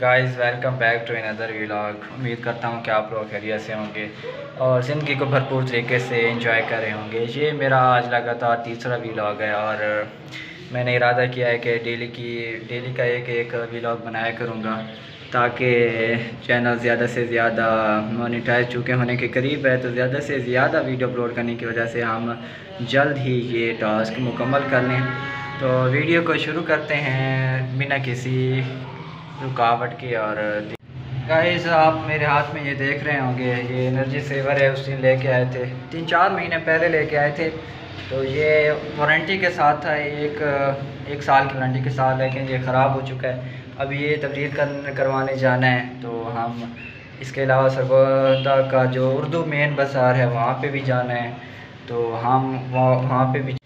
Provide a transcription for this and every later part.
Guys welcome back to another vlog उम्मीद करता हूँ कि आप लोग खैरियत से होंगे और ज़िंदगी को भरपूर तरीके से एंजॉय कर रहे होंगे। ये मेरा आज लगातार तीसरा व्लॉग है और मैंने इरादा किया है कि डेली की डेली का एक एक व्लॉग बनाया करूँगा ताकि चैनल ज़्यादा से ज़्यादा मोनिटाइज चुके होने के करीब है। तो ज़्यादा से ज़्यादा वीडियो अपलोड करने की वजह से हम जल्द ही ये टास्क मुकम्मल कर लें। तो वीडियो को शुरू करते हैं बिना किसी रुकावट की और गाइस आप मेरे हाथ में ये देख रहे होंगे, ये एनर्जी सेवर है, उस दिन लेके आए थे। तीन चार महीने पहले लेके आए थे। तो ये वारंटी के साथ था एक एक साल की वारंटी के साथ, लेकिन ये ख़राब हो चुका है। अब ये तब्दील कर करवाने जाना है तो हम इसके अलावा सरगोदा का जो उर्दू मेन बाज़ार है, वहाँ पे भी जाना है। तो हम वहाँ पे भी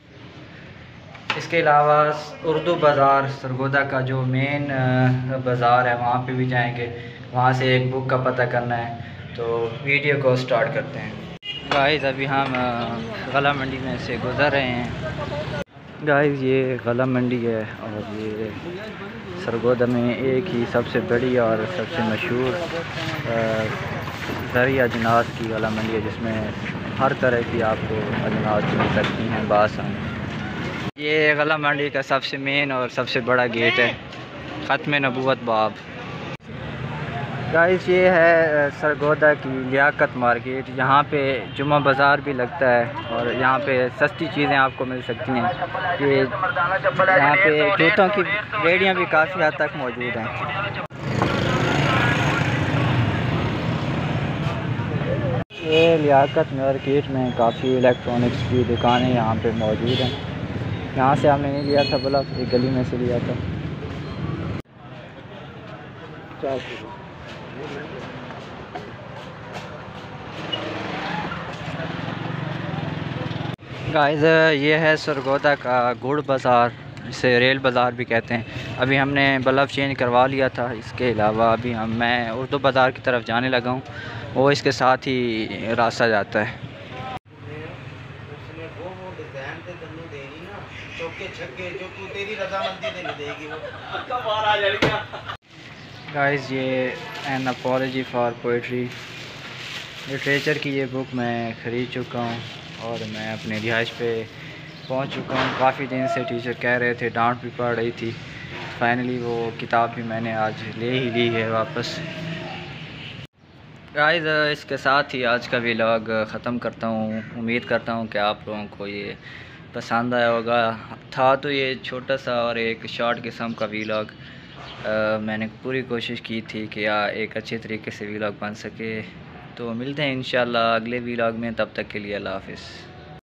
इसके अलावा उर्दू बाज़ार, सरगोदा का जो मेन बाज़ार है, वहाँ पे भी जाएँगे। वहाँ से एक बुक का पता करना है। तो वीडियो को स्टार्ट करते हैं। गाइस अभी हम गला मंडी में से गुज़र रहे हैं। गाइस ये गला मंडी है और ये सरगोदा में एक ही सबसे बड़ी और सबसे मशहूर दरी अजनास की गला मंडी है, जिसमें हर तरह की आपको अजनास मिल सकती हैं बासान ये गला मंडी का सबसे मेन और सबसे बड़ा गेट है। ख़त्म नबूत बाब। गाइस ये है सरगोदा की लियाकत मार्केट। यहाँ पे जुमा बाज़ार भी लगता है और यहाँ पे सस्ती चीज़ें आपको मिल सकती हैं। ये यहाँ पे जूतों की रेडियाँ भी काफ़ी हद तक मौजूद हैं। ये लियाकत मार्केट में काफ़ी इलेक्ट्रॉनिक्स की दुकानें यहाँ पे मौजूद हैं। यहाँ से हमने नहीं लिया था, बोला एक गली में से लिया था। गाइस ये है सरगोदा का गुड़ बाज़ार, इसे रेल बाज़ार भी कहते हैं। अभी हमने बल्ब चेंज करवा लिया था, इसके अलावा अभी हम, मैं उर्दू बाज़ार की तरफ़ जाने लगा हूँ, वो इसके साथ ही रास्ता जाता है। गाइस ये an apology for poetry literature की ये बुक मैं ख़रीद चुका हूँ और मैं अपने रिहाइश पे पहुँच चुका हूँ। काफ़ी दिन से टीचर कह रहे थे डांट भी पड़ रही थी। फाइनली वो किताब भी मैंने आज ले ही ली है वापस। गाइस इसके साथ ही आज का व्लॉग ख़त्म करता हूँ। उम्मीद करता हूँ कि आप लोगों को ये पसंद आया होगा। था तो ये छोटा सा और एक शॉर्ट किस्म का वीलॉग मैंने पूरी कोशिश की थी कि या एक अच्छे तरीके से वीलॉग बन सके। तो मिलते हैं इन अगले वीलॉग में। तब तक के लिए अल्लाह हाफिज़।